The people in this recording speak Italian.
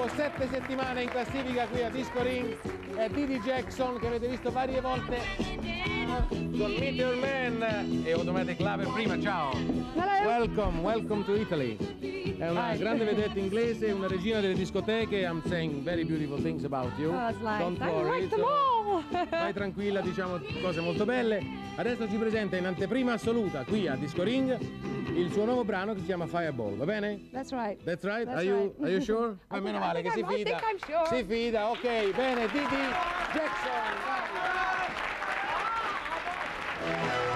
dopo sette settimane in classifica qui a Disco Ring è Didi Jackson che avete visto varie volte con Meteor Man e Automatic Lover prima, ciao! Welcome, welcome to Italy! È una Hi. grande vedetta inglese, una regina delle discoteche. I'm saying very beautiful things about you. Oh, like, Don't worry. Like so, vai tranquilla, diciamo cose molto belle. Adesso ci presenta in anteprima assoluta qui a Disco Ring il suo nuovo brano che si chiama Fireball, va bene? That's right. That's right? That's are, you, right. are you sure? Ma meno male che si fida. I think I'm Sure. Si fida, ok, bene, Didi Jackson. Vai. Ah,